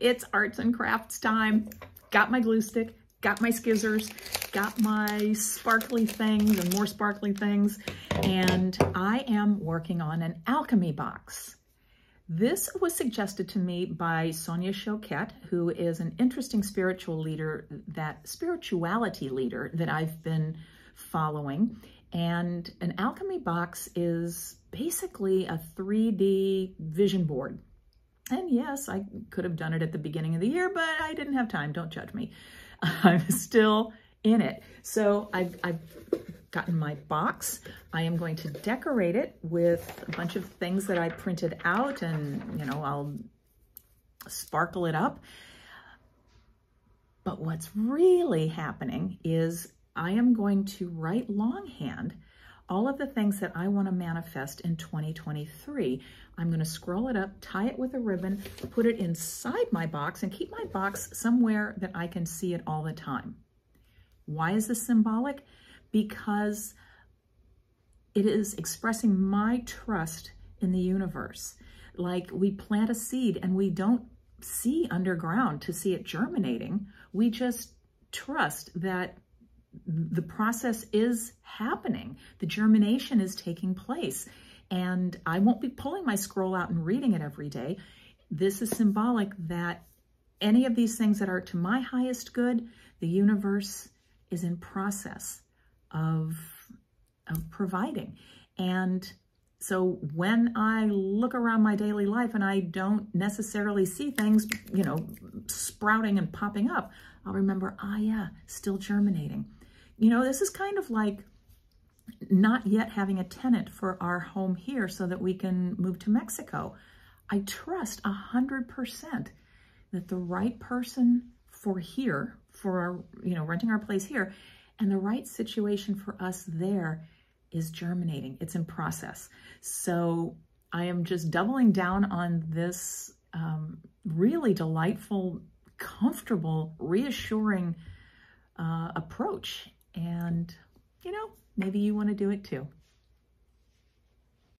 It's arts and crafts time. Got my glue stick, got my skizzers, got my sparkly things and more sparkly things, and I am working on an alchemy box. This was suggested to me by Sonia Choquette, who is an interesting spiritual leader, that spirituality leader that I've been following. And an alchemy box is basically a 3D vision board. And yes, I could have done it at the beginning of the year, but I didn't have time. Don't judge me. I'm still in it. So I've, I've gotten my box. I am going to decorate it with a bunch of things that I printed out and, you know, I'll sparkle it up. But what's really happening is I am going to write longhand all of the things that I want to manifest in 2023. I'm going to scroll it up, tie it with a ribbon, put it inside my box, and keep my box somewhere that I can see it all the time. Why is this symbolic? Because it is expressing my trust in the universe. Like we plant a seed and we don't see underground to see it germinating. We just trust that the process is happening. The germination is taking place. And I won't be pulling my scroll out and reading it every day. This is symbolic that any of these things that are to my highest good, the universe is in process of, of providing. And so when I look around my daily life and I don't necessarily see things, you know, sprouting and popping up, I'll remember, ah, yeah, still germinating. You know, this is kind of like not yet having a tenant for our home here so that we can move to Mexico. I trust a hundred percent that the right person for here, for our, you know, renting our place here, and the right situation for us there is germinating. It's in process. So I am just doubling down on this um, really delightful, comfortable, reassuring uh, approach. And, you know, maybe you want to do it too.